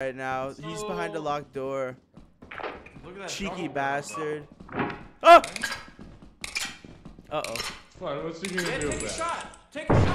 right now. He's behind a locked door. Look at that Cheeky dog. bastard. Oh! Uh oh. Fine, what's he gonna can do take a shot. Take a shot.